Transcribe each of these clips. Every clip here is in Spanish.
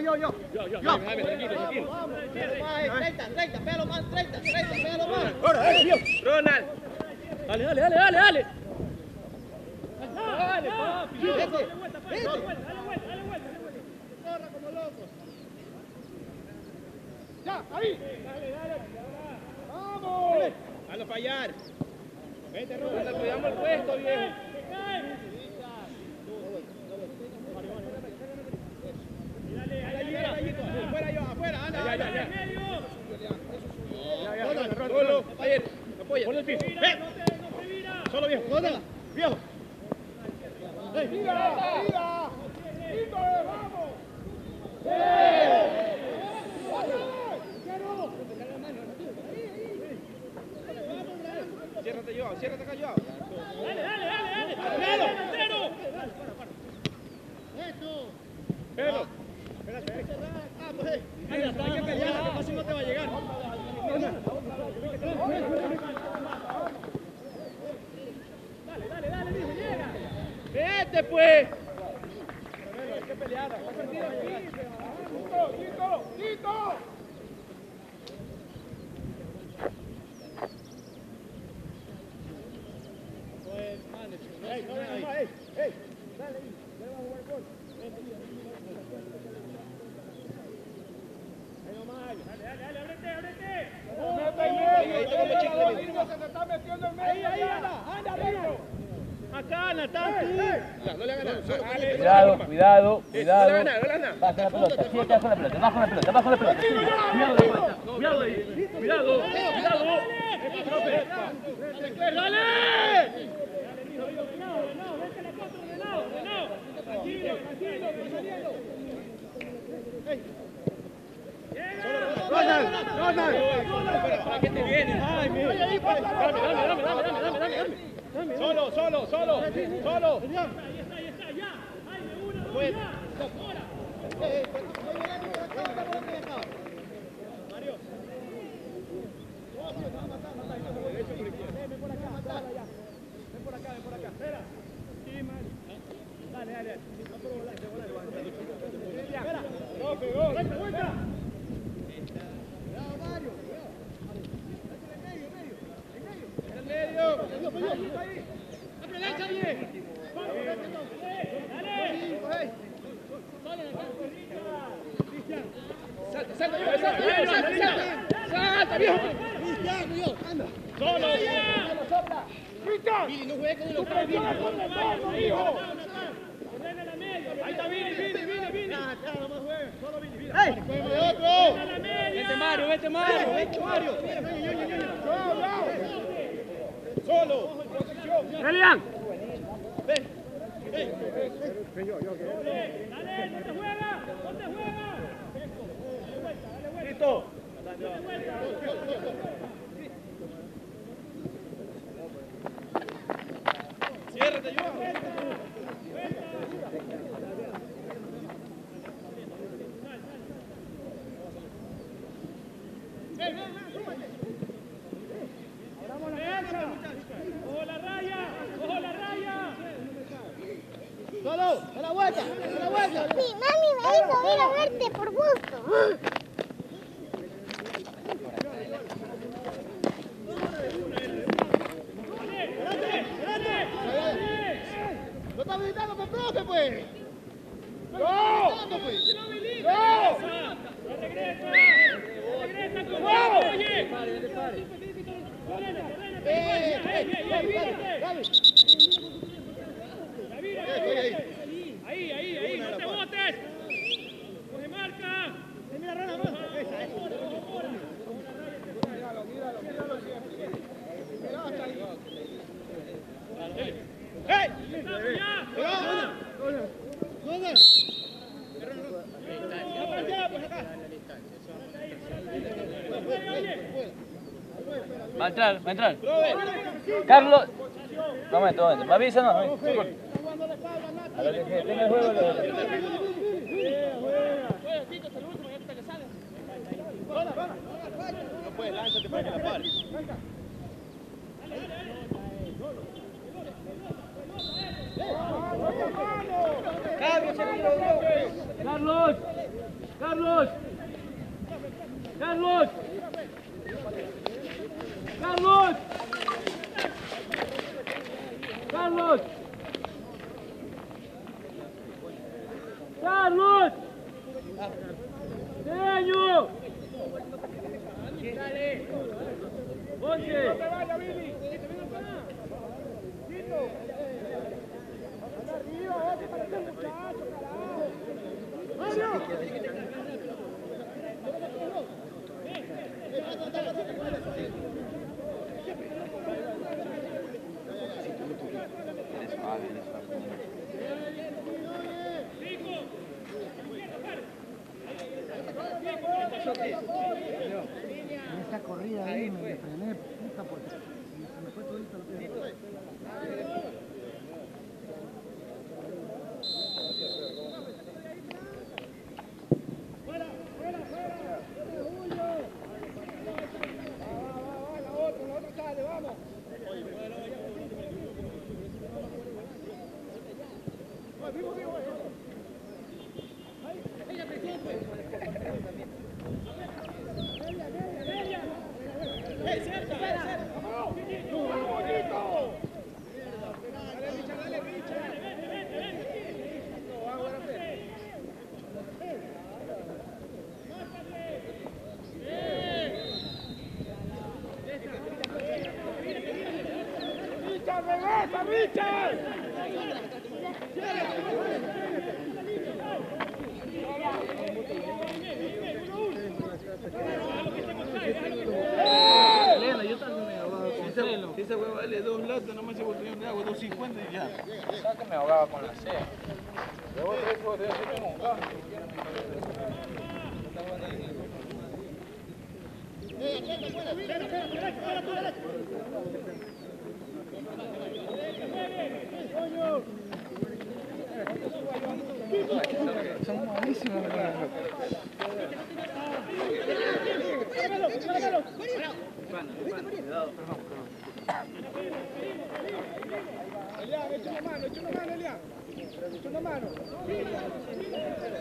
yo, yo, yo. Yo, yo, yo. Vamos, 30, 30, pelo más, 30, 30, pelo más. Ronald. Dale, dale, dale, dale, dale. Tito! Tito! Cuidado, cuidado, cuidado. Baja la pelota, siete bajo la pelota, bajo la pelota, la pelota. Cuidado, cuidado, cuidado. ¡Dale! Solo, solo, solo, solo. Ahí está, está, ya. Ya. va a entrar. Carlos. Momento, momento. ¿Me avisa no? Esa hueva vale dos latas, nomás botellón de agua, 2.50 y ya. ¿Sabes que me ahogaba con la sed? Luego tres botellas. Son malísimos. みんな!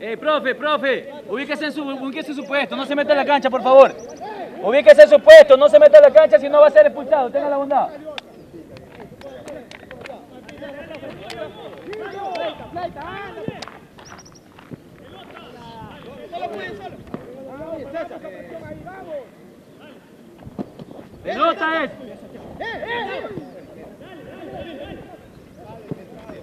Eh, profe, profe, ubíquese en su, ubíquese en su puesto, no se meta en la cancha, por favor. Ubíquese en su puesto, no se meta en la cancha, si no va a ser expulsado, tenga la bondad. Solo puede, solo. Ahí, César. Ahí, vamos. Pelota es.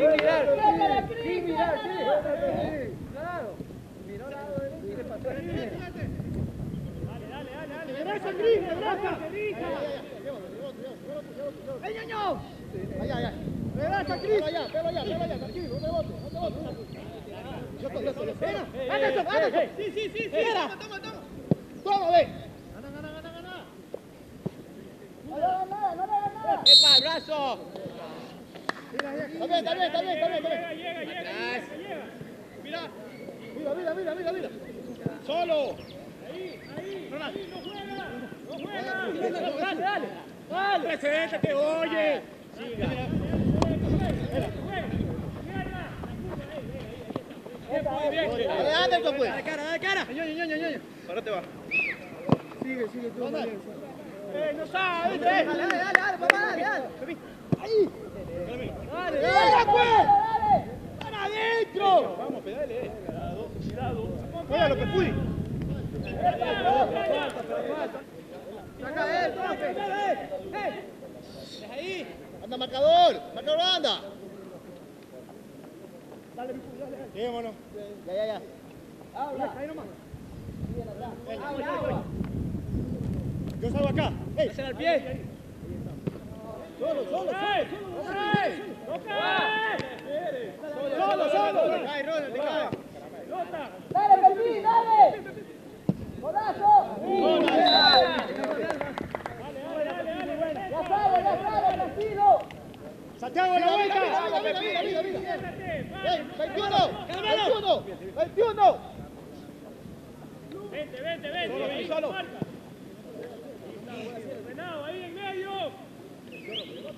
Mario! ¡Volá! No puede, no puede. ¡Víctor! ¡Víctor! ¡Abre, que matamos! ¡Estamos pegados ahí! Sin mirar, sin mirar, sí. ¡Regresa, Cris! ¡Regresa! ¡Ey, ñoño! Allá, allá. ¡Regresa, Cris! Allá, pelo allá, pelo allá, tranquilo, no te botes, no te botes. Yo. Anderson, Anderson. Sí, sí, sí, sí. Toma, toma, toma. Toma, ven. Gana, gana, gana, gana. No le hagas nada, no le hagas nada. ¡Epa, el brazo! Dale, dale, dale, dale, dale. Llega, llega, llega, Mira. Mira, mira, mira, mira. Solo. Ahí, ahí. No juega. No juega. Dale, dale. Dale. Oye. Adelante, pues. Dale cara, dale cara. Ñoño, ñoño, ñoño. Ahora te va. Sigue, sigue tú. Eh, no sabe, eh. Dale, dale, dale, papá, dale, dale. Ahí. Dale, ¡Dale, pues! ¡Para adentro! Vamos, pedale. eh. Juega lo que fui. Saca él, profe. Deja ahí. Anda, marcador. Marcador, anda. Llevémonos. Ya, ya, ya. Yo salgo acá. Al pie. Solo, solo, solo. Solo, solo. Te cae, Ronald, te cae. Dale, Fermín, dale. Golazo. Ya sale, ya sale, tranquilo. Santiago, la vuelta. Mira, mira, mira, mira. ¡Ey! ¡21! ¡21! ¡21! Vente, vente, vente. Solo, solo. Ahí en medio.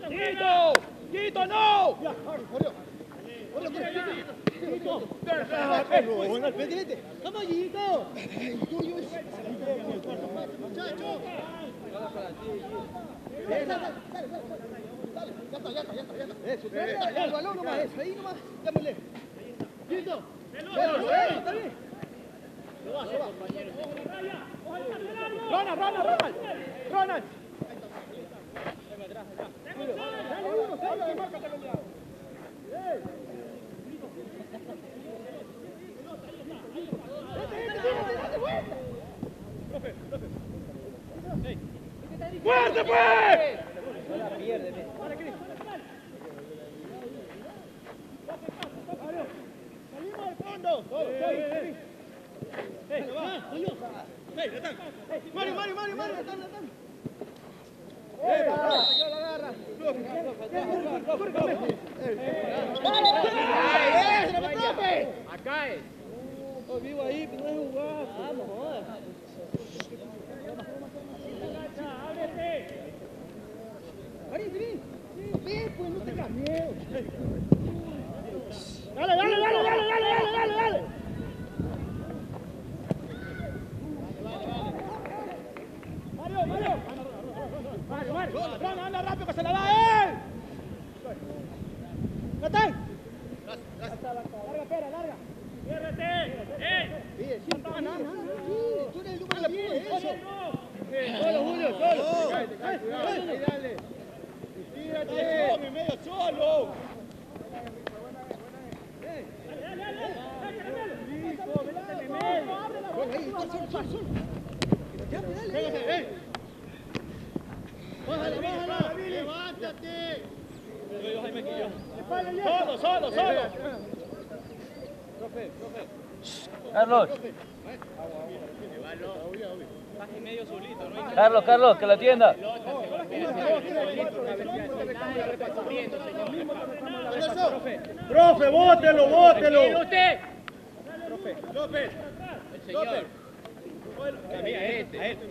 ¡Quito! ¡Quito, no! Corrió. Corrió, corrió. Ronald, vete, vete. Vamos, Gillito. Muchacho. Dale, dale, dale, dale. Ya está, ya está, ya está, ya está. Eso, el balón nomás, eso, ahí nomás. Démosle. Quito. Está bien. Ronald, Ronald, Ronald. Ronald. ¡Fuerte, pues! Salimos del fondo. Mario, Mario, Mario, Mario. Natán, Natán. Acá es. Vivo ahí, no es jugar. Vamos, joder. Marín, vení. Ven, pues no. Dale, dale, dale, dale, dale, dale, dale, dale. Mario, Mario. Mario, Mario. Ronald, anda rápido que se la da a él. Natán. Larga, pera, larga. Ciérrate. ¡Eh! No, no, no. Tú eres el número 10, eso. Solo, Julio, solo. Ahí, dale. Tírate. en medio, solo. Bájala, bájala. Levántate. Solo, solo, solo. Carlos. Carlos, Carlos, que la atienda. Profe, bótelo, bótelo. López. El señor. También a este. A este.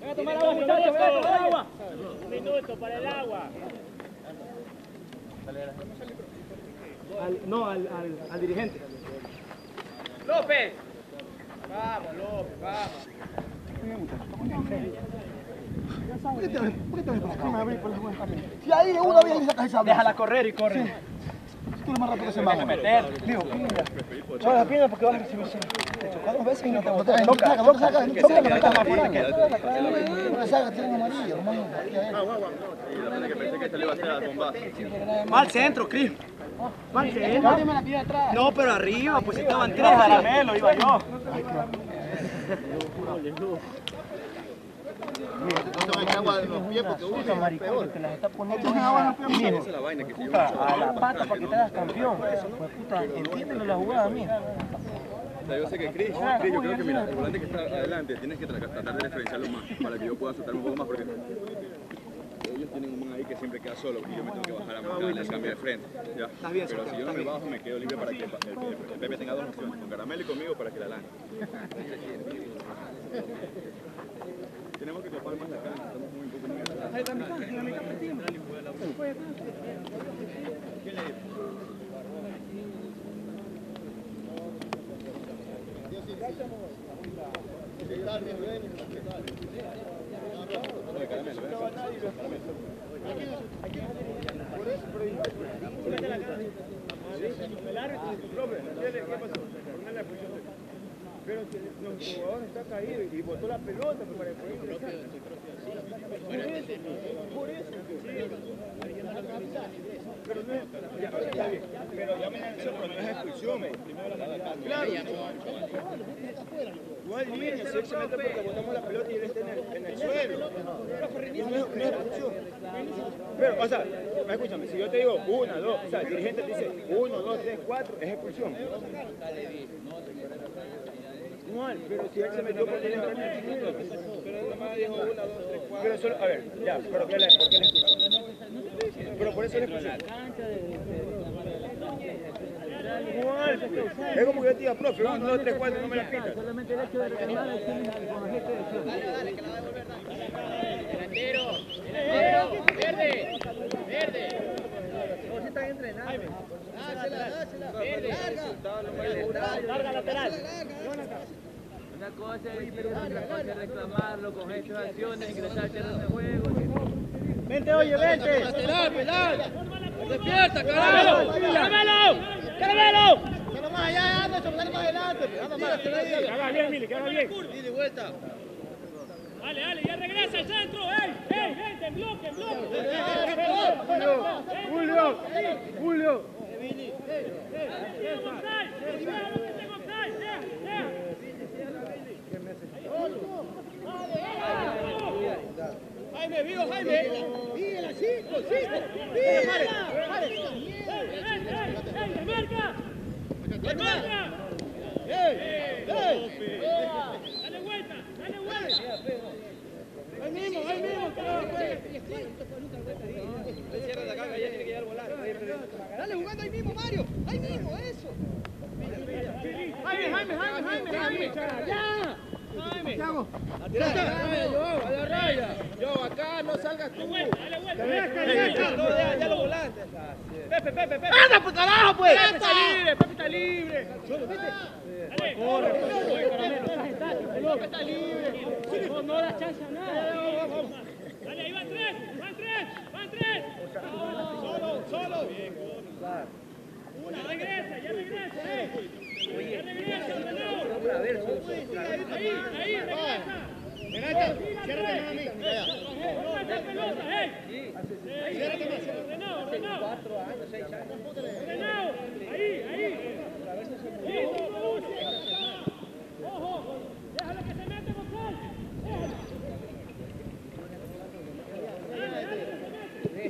Venga a tomar agua, muchachos, venga a tomar agua. Un minuto para el agua. No, al, al, al dirigente. López. Vamos, López, vamos. ¿Por qué te ven? ¿Por qué te ven para acá? Me abrí por las buenas. Si ahí de una vez le sacas esa Déjala correr y corre. Tú eres más rápido que ese mago. Digo. No la pierna porque vas a recibir Te chocó dos veces y no te botó. No te saca, no te saca. No te no te saca, tiene amarillo, hermano. Va al centro, Cris. Centro. No, pero arriba, pues estaban tres. Caramelo, iba yo. No te va a echar agua en los pies porque uno es peor. que las está poniendo mijo, puta, a la pata para que te hagas campeón. Pues puta, entiéndelo la jugada, sea, yo sé que Chris, Chris, yo creo que mira, el volante que está adelante tienes que tra- tratar de diferenciarlo más para que yo pueda soltar un poco más porque ellos tienen un que siempre queda solo, porque yo me tengo que bajar a y cambiar de frente. Pero si yo no me bajo, me quedo libre para que el, el, el tenga dos opciones, con Caramelo y conmigo para que la lance. Tenemos que copar más la estamos muy poco muy La ¿Qué tal? Pero si nuestro jugador está caído y botó la pelota para poder ingresar. Por eso. Pero no es, está bien, pero ya me pero no es expulsión. Claro. Igual línea, si él se mete porque botamos la pelota y él está en el, en el suelo. No es, no es expulsión. Pero, o sea, escúchame, si yo te digo una, dos, o sea, el dirigente te dice uno, dos, tres, cuatro, es expulsión. Igual, pero si él se metió en el. Pero nomás dijo una, dos, tres, cuatro. Pero solo, a ver, ya, pero ¿qué le, ¿por qué le expulsó? Pero por eso le expulsó. Es como que yo te diga, profe, uno, dos, tres, cuatro, no me la pitas. Solamente el hecho de reclamar tiene con la gente de. Delantero. Delantero. Verde. Verde. Todos están entrenando. Dásela, dásela. Verde. Larga lateral. Una cosa es decir, otra cosa es reclamarlo con gestos de acciones, ingresar al terreno de juego. Vente, oye, vente. Lateral, pedal. Despierta, carajo. ¡Caramelo! ¡Caramelo! Dale más allá, Anderson, dale más adelante. Anda más. Que haga bien, Mili, que haga bien. Y de vuelta. Dale, dale, ya regresa al centro. ¡Ey! ¡Ey! ¡Gente! ¡En bloque! ¡En bloque! Julio, Julio, Julio. Jaime, vivo, Jaime. Pídela, cinco, cinco. Pídela. ¡Marca! ¡Marca! ¡Ey! ¡Ey! ¡Dale vuelta! ¡Dale vuelta! Ahí mismo, ahí mismo. Dale jugando ahí mismo, Mario. Ahí mismo, eso. Jaime, Jaime, Jaime, Jaime, Jaime. Ya. Jaime. ¿Qué hago? A la raya. Yo, acá no salgas tú. ¡Dale vuelta! Ya, ya lo volaste. Pepe, Pepe, Pepe. ¡Anda, pues carajo, pues! Pepe está libre, Pepe está libre. Corre, corre, caramelo, estás estático, Pepe está libre. No, no das chance a nada. Dale, ahí van tres, van tres, van tres. Solo, solo. Ya regresa, ya regresa, eh. Ya regresa, ordenado. Ahí, ahí, regresa. Renata, ciérrate más a mí. Esa pelota, eh. Ahí, ahí, ordenado, ordenado. Ordenado, ahí, ahí. Sí, no produce. Ojo, déjalo que se mete, Gonzalo. Déjalo. Vamos, ahí estamos, ahí, ahí. Regresa a la línea. Ahí estamos, ahí, venga, cierra. Solo. Todo uno. ¡Ey, Solo, Santiago, solo. Dale, dale, apóyate con el marcador. Pide yo, pide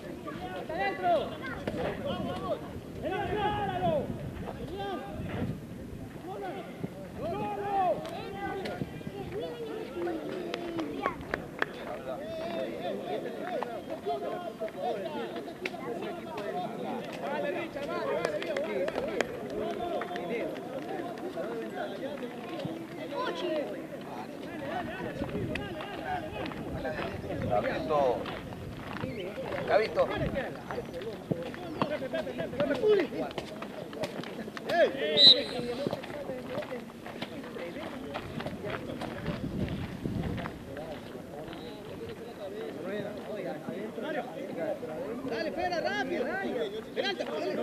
¡Está adentro! ¡Venga, páralo! Vale, Richard, vale, vale, viejo, vale, vale. Gabito. Gabito. Dale, espera, rápido, dale. Adelante, dale.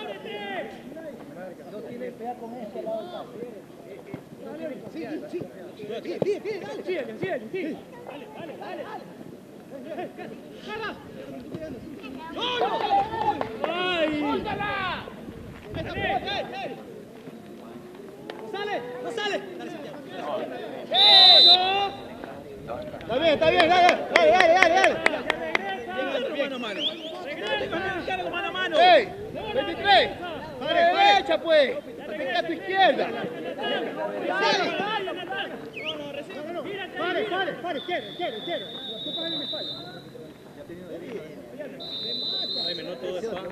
¡Ábrete! Sí, sí, sí. Pide, pide, pide, dale. Síguele, síguele, síguele. Dale, dale, dale. ¡Ay! Sale, no sale. Dale, Santiago. Está bien, está bien, dale, dale, dale, dale, dale. Regresa. Mano a mano. Regresa. Mano a mano. ¡Ey! 23. A la derecha, pues. Patea a tu izquierda. Pare, pare, pare, izquierda, izquierda, izquierda. Tú para en mi espalda. Jaime, no todo es fácil.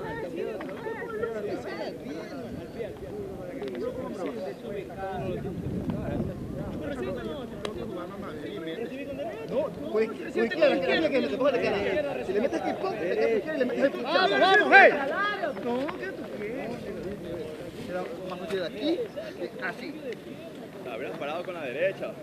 No, que me. Si le metes que pum, te le metes Vamos, vamos, hey. No, ¿qué tú de aquí que así. Habrás parado con la derecha.